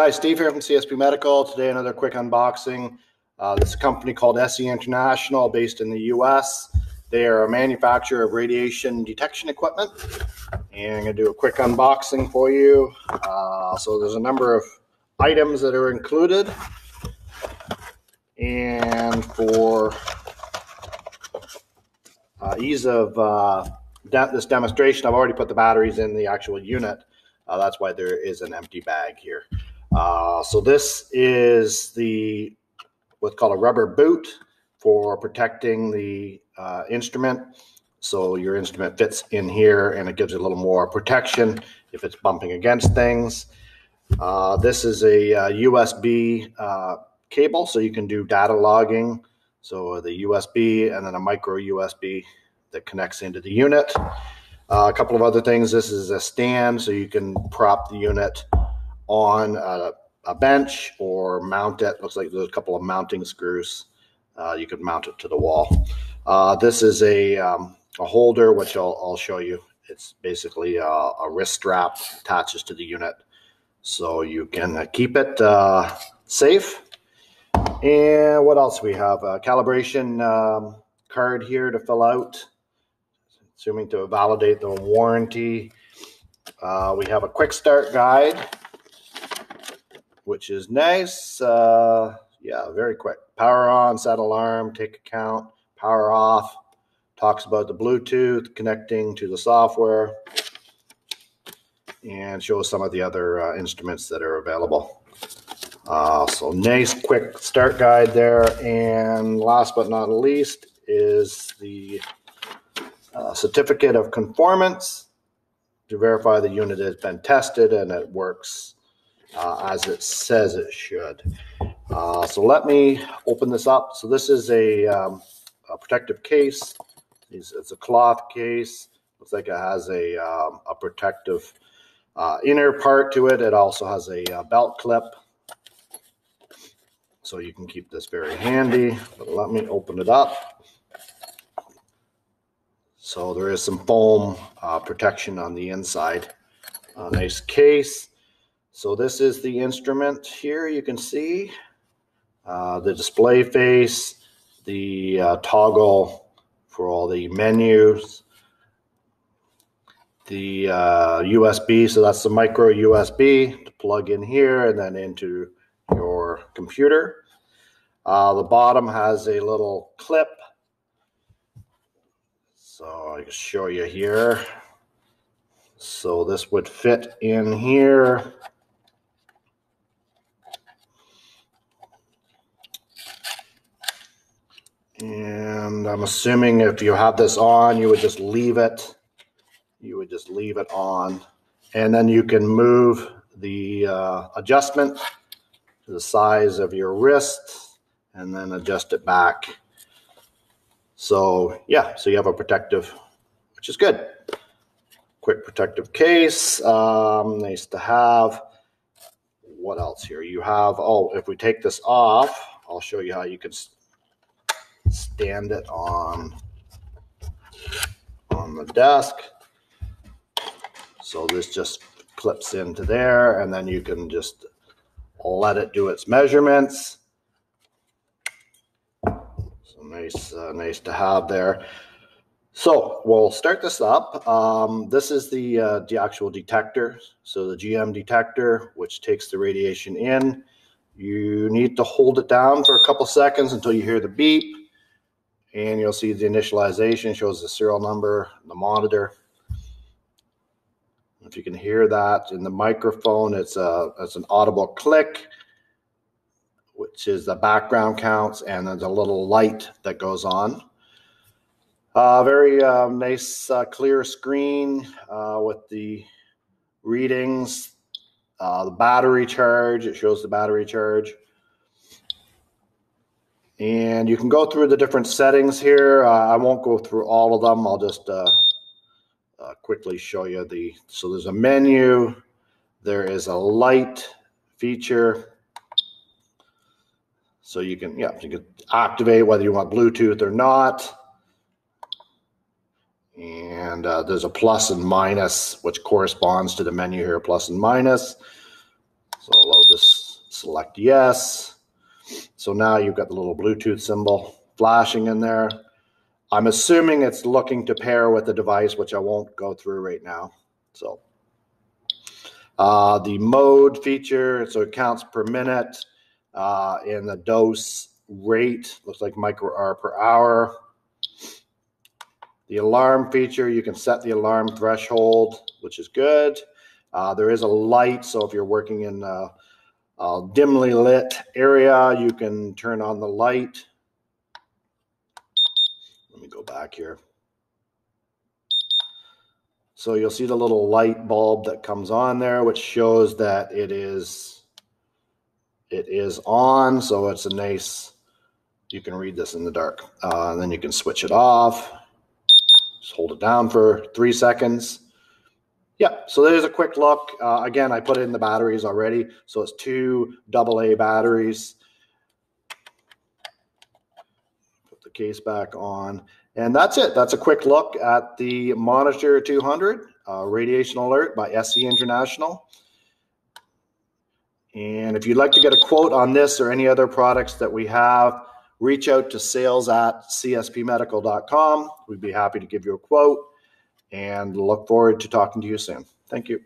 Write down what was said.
Hi, Steve here from CSP Medical. Today, another quick unboxing. Uh, this is a company called SE International based in the US. They are a manufacturer of radiation detection equipment. And I'm going to do a quick unboxing for you. Uh, so, there's a number of items that are included. And for uh, ease of uh, de- this demonstration, I've already put the batteries in the actual unit. Uh, that's why there is an empty bag here. Uh, so this is the what's called a rubber boot for protecting the uh, instrument. So your instrument fits in here and it gives it a little more protection if it's bumping against things. Uh, this is a, USB uh, uh, cable, so you can do data logging. So the USB and then a micro USB that connects into the unit. A couple of other things. This is a stand, so you can prop the unit on a, a bench or mount it. Looks like there's a couple of mounting screws. Uh, you could mount it to the wall. Uh, this is a, um, a holder, which I'll, I'll, show you. It's basically a, a, wrist strap attaches to the unit, so you can uh, keep it uh, safe. And what else we have? A calibration um, card here to fill out assuming to validate the warranty. Uh, we have a quick start guide, which is nice. Uh, yeah, very quick. Power on, set alarm, take account, power off. Talks about the Bluetooth connecting to the software and shows some of the other uh, instruments that are available. Uh, so nice quick start guide there. And last but not least is the uh, certificate of conformance to verify the unit has been tested and it works uh, as it says it should. Uh, so let me open this up. So this is a, um, a protective case. It's, it's, a cloth case. Looks like it has a, um, a protective uh, inner part to it. It also has a, a uh, belt clip. So you can keep this very handy. But let me open it up. So there is some foam uh, protection on the inside. A nice case. So this is the instrument here. You can see uh, the display face, the uh, toggle for all the menus, the USB. Uh, so that's the micro USB to plug in here and then into your computer. Uh, the bottom has a little clip so I can show you here. So this would fit in here. And I'm assuming if you have this on, you would just leave it. You would just leave it on. And then you can move the uh, adjustment to the size of your wrist and then adjust it back so yeah, so you have a protective, which is good. Quick protective case, um, nice to have. What else here? You have, oh, if we take this off, I'll show you how you can stand it on, on the desk. So this just clips into there and then you can just let it do its measurements So nice, uh, nice to have there. So we'll start this up. Um, this is the uh, the actual detector. So the GM detector, which takes the radiation in. You need to hold it down for a couple seconds until you hear the beep, and you'll see the initialization shows the serial number, the monitor. If you can hear that in the microphone, it's a it's an audible click which is the background counts, and there's a little light that goes on. Uh, very um, nice, uh, clear screen uh, with the readings, uh, the battery charge. It shows the battery charge. And you can go through the different settings here. Uh, I won't go through all of them. I'll just uh, quickly show you the. So there's a menu. There is a light feature so you can, yeah, you can activate whether you want Bluetooth or not. And uh, there's a plus and minus, which corresponds to the menu here, plus and minus. So I'll just select yes. So now you've got the little Bluetooth symbol flashing in there. I'm assuming it's looking to pair with the device, which I won't go through right now. So uh, the mode feature, so it counts per minute uh, and the dose rate looks like micro R per hour. The alarm feature, you can set the alarm threshold, which is good. Uh, there is a light, so if you're working in a dimly lit area, you can turn on the light. Let me go back here. So you'll see the little light bulb that comes on there, which shows that it is it is on. So it's a nice. You can read this in the dark, uh, and then you can switch it off. Just hold it down for three seconds. Yeah, so there's a quick look. Uh, again, I put in the batteries already. So it's two AA batteries. Put the case back on. And that's it. That's a quick look at the Monitor 200 uh, Radiation Alert by SE International. And if you'd like to get a quote on this or any other products that we have, reach out to sales at cspmedical.com. We'd be happy to give you a quote and look forward to talking to you soon. Thank you.